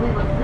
We will